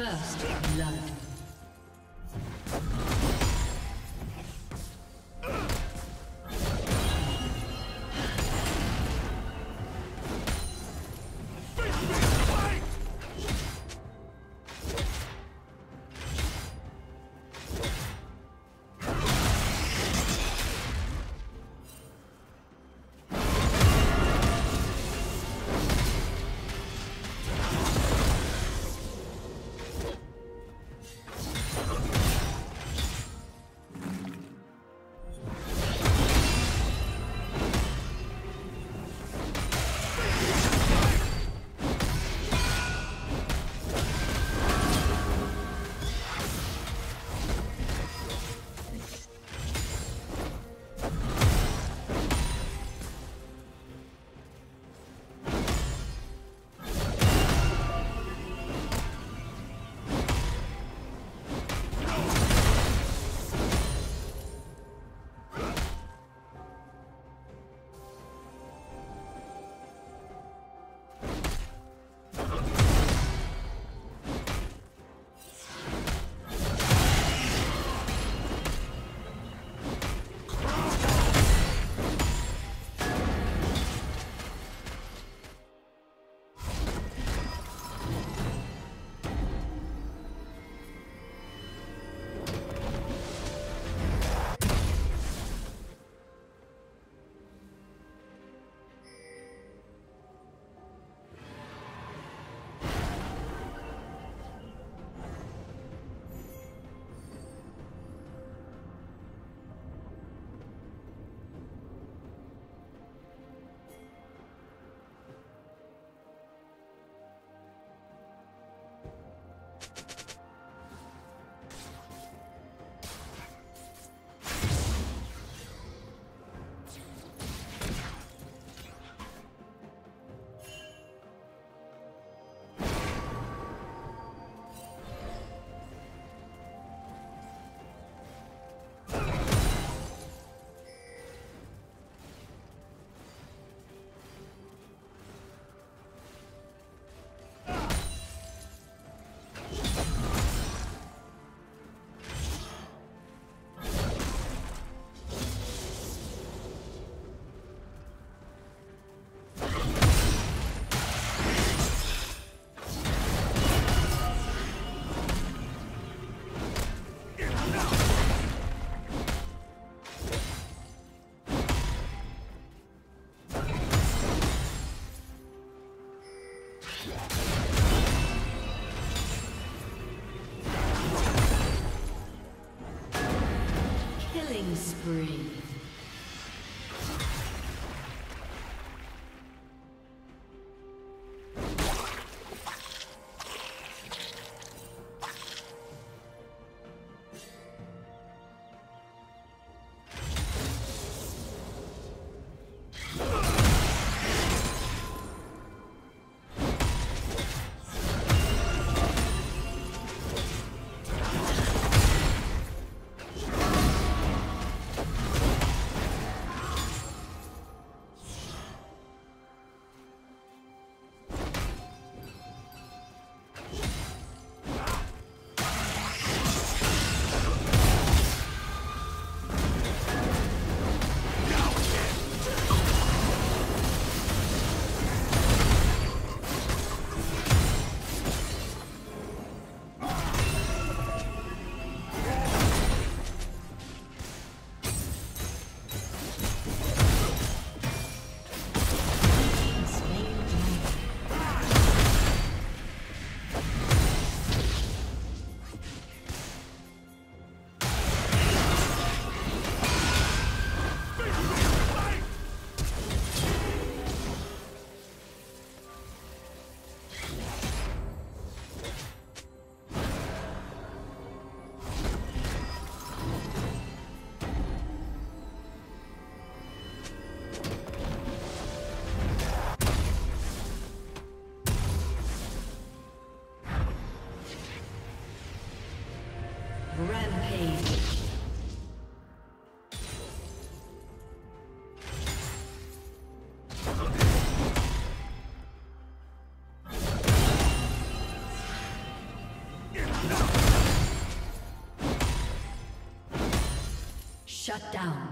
First blood. Spree. Shut down.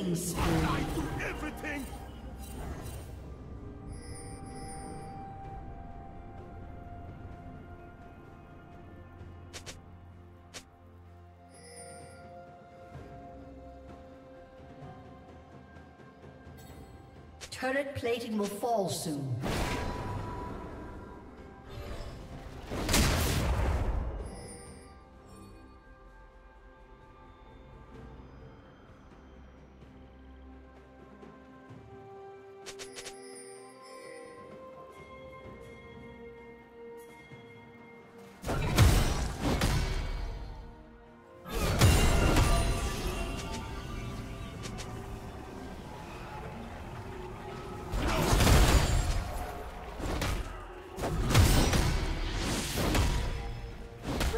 Killing spree. I do everything! Turret plating will fall soon.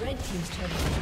Red Team's turn.